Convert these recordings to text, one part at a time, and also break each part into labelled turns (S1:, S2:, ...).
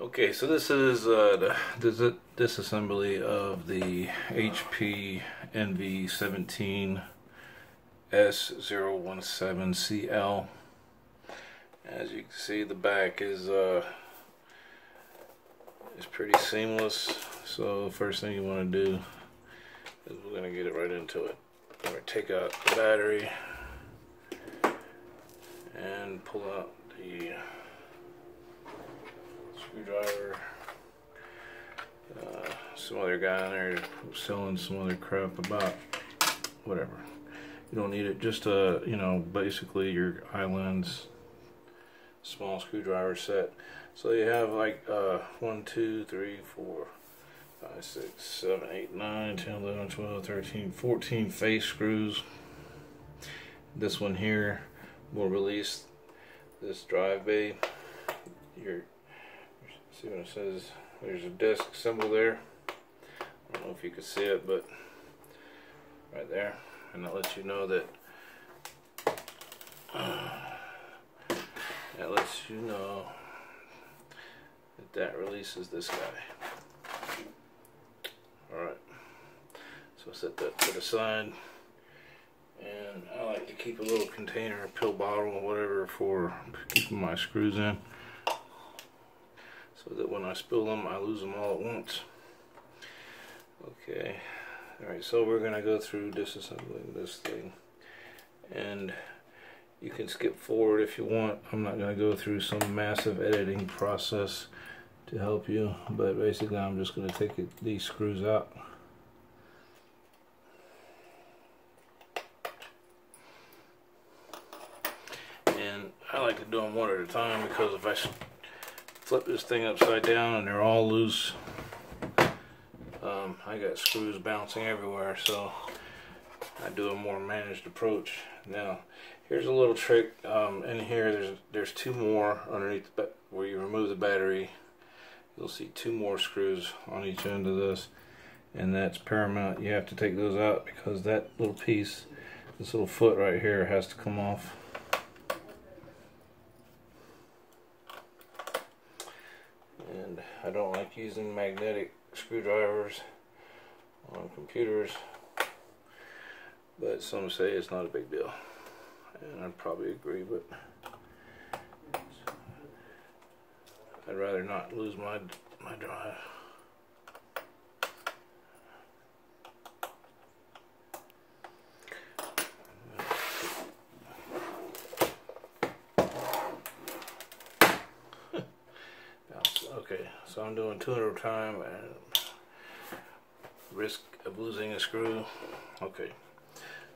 S1: Okay, so this is uh, the disassembly of the HP Envy 17 S017CL. As you can see, the back is uh, is pretty seamless. So first thing you want to do is we're to get it right into it. We're to take out the battery and pull out the screwdriver. Uh, some other guy in there selling some other crap about whatever. You don't need it. Just a, you know, basically your islands small screwdriver set. So you have like uh, 1, 2, 3, 4, 5, 6, 7, 8, 9, 10, 11, 12, 13, 14 face screws. This one here will release this drive bay. Your See what it says? There's a disc symbol there. I don't know if you can see it, but right there. And that lets you know that uh, that lets you know that that releases this guy. Alright. So set that to the side. And I like to keep a little container, a pill bottle, or whatever for keeping my screws in so that when I spill them I lose them all at once. Okay. Alright so we're gonna go through disassembling this thing. And you can skip forward if you want. I'm not gonna go through some massive editing process to help you but basically I'm just gonna take it, these screws out. And I like to do them one at a time because if I flip this thing upside down and they're all loose. Um, I got screws bouncing everywhere, so I do a more managed approach. Now, here's a little trick. Um, in here, there's there's two more underneath where you remove the battery. You'll see two more screws on each end of this, and that's paramount. You have to take those out because that little piece, this little foot right here, has to come off. I don't like using magnetic screwdrivers on computers. But some say it's not a big deal. And I'd probably agree but I'd rather not lose my my drive Okay, a time and risk of losing a screw. Okay,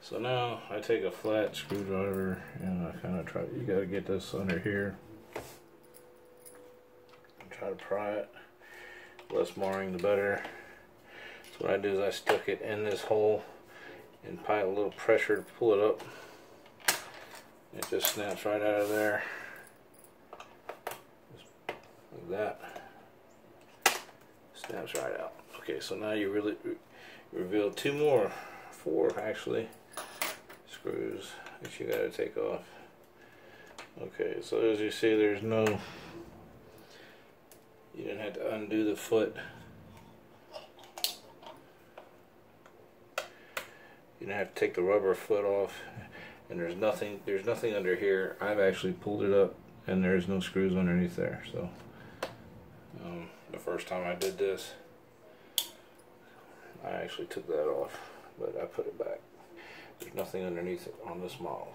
S1: so now I take a flat screwdriver and I kind of try, you got to get this under here. And try to pry it. Less marring the better. So what I do is I stuck it in this hole and apply a little pressure to pull it up. It just snaps right out of there. Just like that snaps right out. Okay, so now you really re reveal two more, four actually, screws that you got to take off. Okay, so as you see, there's no, you didn't have to undo the foot. You didn't have to take the rubber foot off, and there's nothing, there's nothing under here. I've actually pulled it up, and there's no screws underneath there, so. Um, the first time I did this. I actually took that off, but I put it back. There's nothing underneath it on this model.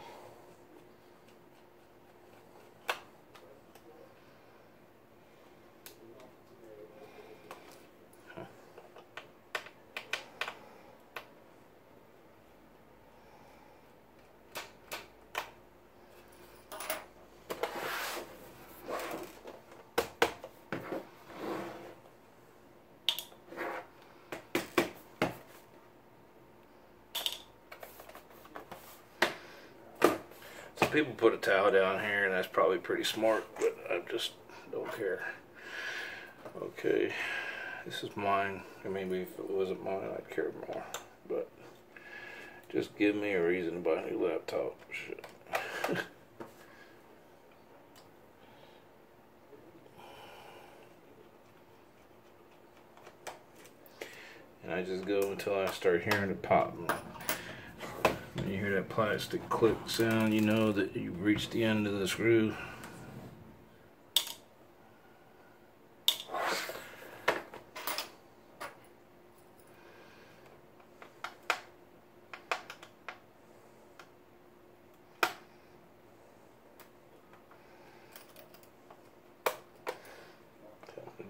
S1: people put a towel down here, and that's probably pretty smart, but I just don't care. Okay, this is mine. I mean, if it wasn't mine, I'd care more. But just give me a reason to buy a new laptop. Shit. and I just go until I start hearing it pop. When you hear that plastic click sound, you know that you've reached the end of the screw.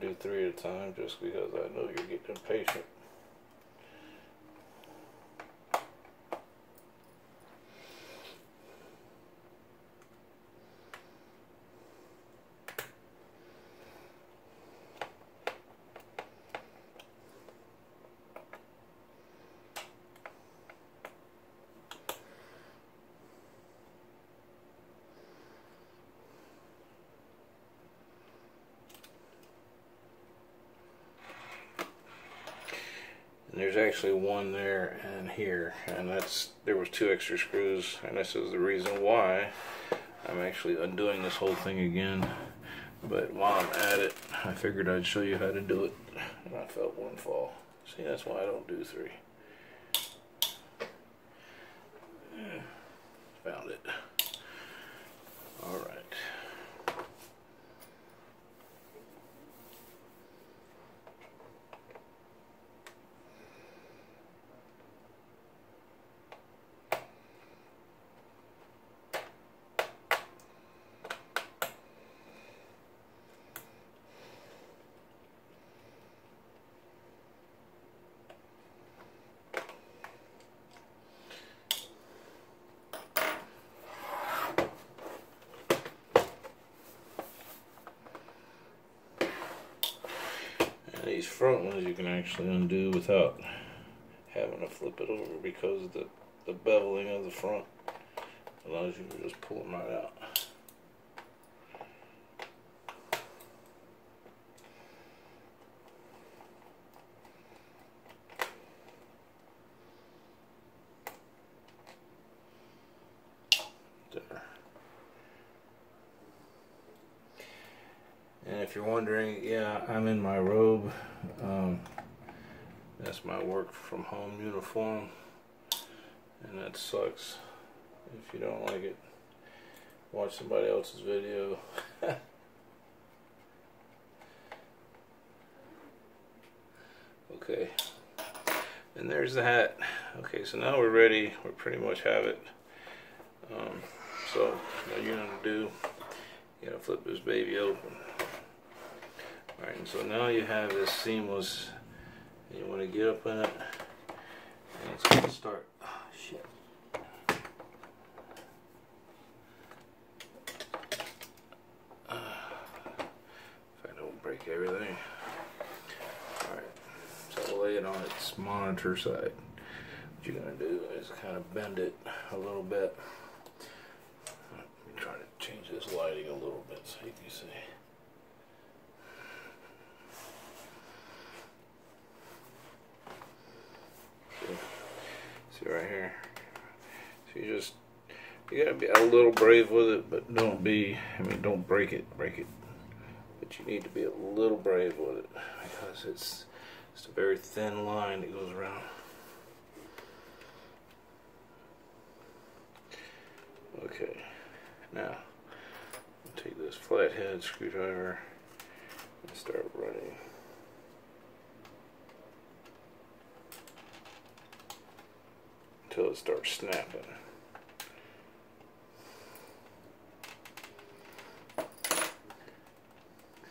S1: do three at a time just because I know you're getting impatient. And there's actually one there and here, and that's there was two extra screws, and this is the reason why I'm actually undoing this whole thing again. But while I'm at it, I figured I'd show you how to do it, and I felt one fall. See, that's why I don't do three. Found it. All right. These front ones you can actually undo without having to flip it over because the, the beveling of the front allows you to just pull them right out. And if you're wondering, yeah, I'm in my robe. Um, that's my work from home uniform. And that sucks. If you don't like it, watch somebody else's video. okay. And there's the hat. Okay, so now we're ready. We pretty much have it. Um, so what you're gonna do, you gotta flip this baby open. Alright, and so now you have this seamless, and you want to get up in it, and it's going to start, oh shit. Uh, if I don't break everything. Alright, so I'll lay it on its monitor side. What you're going to do is kind of bend it a little bit. Let me try to change this lighting a little bit so you can see. See right here. So you just you gotta be a little brave with it, but don't be. I mean, don't break it. Break it. But you need to be a little brave with it because it's it's a very thin line that goes around. Okay. Now, take this flathead screwdriver and start running. Until it starts snapping.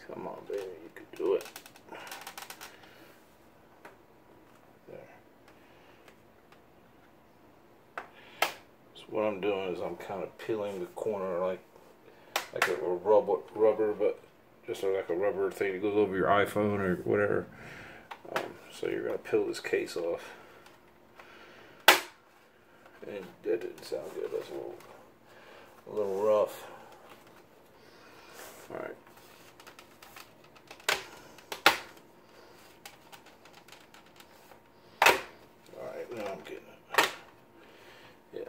S1: Come on, baby, you can do it. There. So what I'm doing is I'm kind of peeling the corner like like a rubber, rubber, but just like a rubber thing that goes over your iPhone or whatever. Um, so you're gonna peel this case off. And that didn't sound good. That's a little, a little rough. All right. All right, now I'm getting it. Yeah.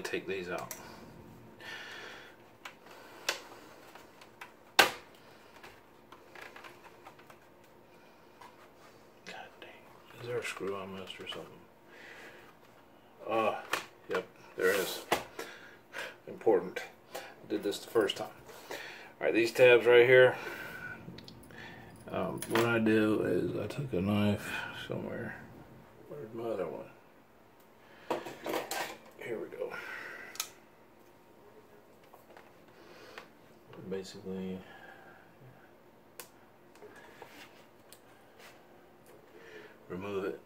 S1: Definitely take these out. Is there a screw I missed or something? Ah, uh, yep, there is. Important. Did this the first time. Alright, these tabs right here. Um, what I do is I took a knife somewhere. Where's my other one? Here we go. Basically, remove it,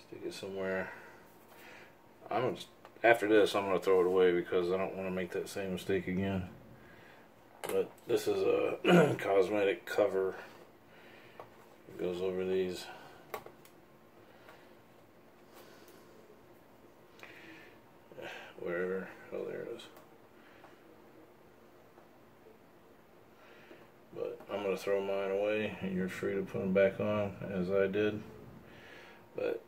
S1: stick it somewhere. I'm after this, I'm gonna throw it away because I don't want to make that same mistake again. But this is a cosmetic cover. It goes over these. Wherever. Oh, there it is. But I'm going to throw mine away and you're free to put them back on as I did. But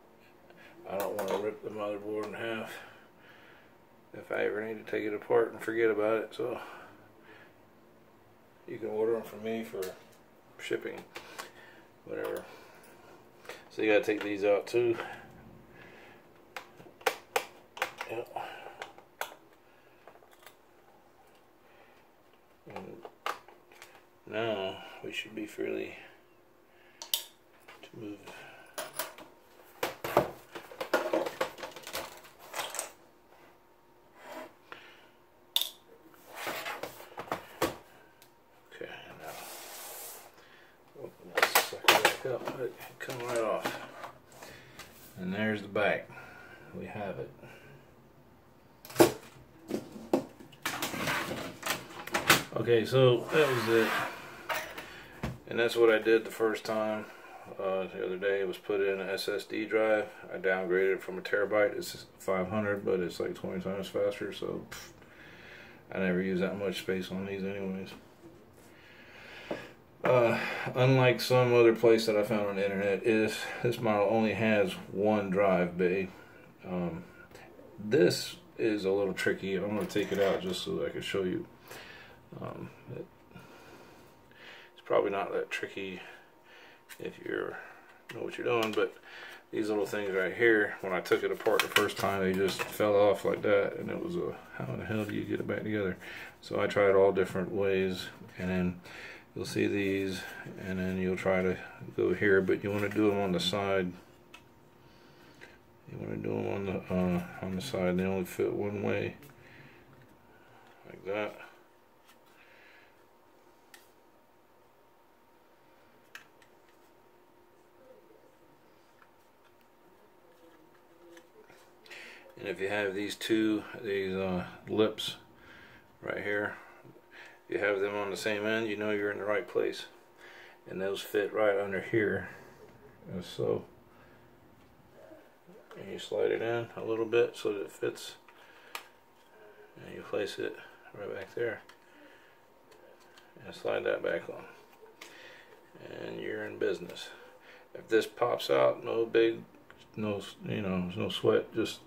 S1: I don't want to rip the motherboard in half if I ever need to take it apart and forget about it. So you can order them from me for shipping, whatever. So you gotta take these out too. Yep. And now we should be fairly to move up, it come right off. And there's the back. We have it. Okay, so that was it. And that's what I did the first time. Uh, the other day it was put in an SSD drive. I downgraded it from a terabyte. It's 500, but it's like 20 times faster. So pff, I never use that much space on these anyways. Uh, unlike some other place that I found on the internet, is this model only has one drive bay. Um, this is a little tricky. I'm going to take it out just so I can show you. Um, it, probably not that tricky if you know what you're doing, but these little things right here, when I took it apart the first time, they just fell off like that, and it was a, how in the hell do you get it back together? So I tried all different ways, and then you'll see these and then you'll try to go here but you want to do them on the side you want to do them on the uh, on the side they only fit one way like that and if you have these two these uh, lips right here you have them on the same end, you know you're in the right place. And those fit right under here. And so, and you slide it in a little bit so that it fits. And you place it right back there. And slide that back on. And you're in business. If this pops out, no big, no, you know, no sweat, just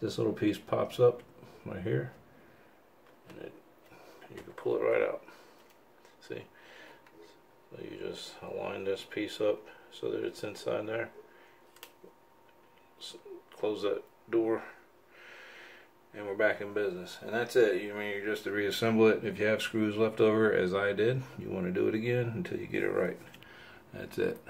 S1: this little piece pops up right here and you can pull it right out. See? So you just align this piece up so that it's inside there. So close that door and we're back in business. And that's it. You I mean you just to reassemble it. If you have screws left over, as I did, you want to do it again until you get it right. That's it.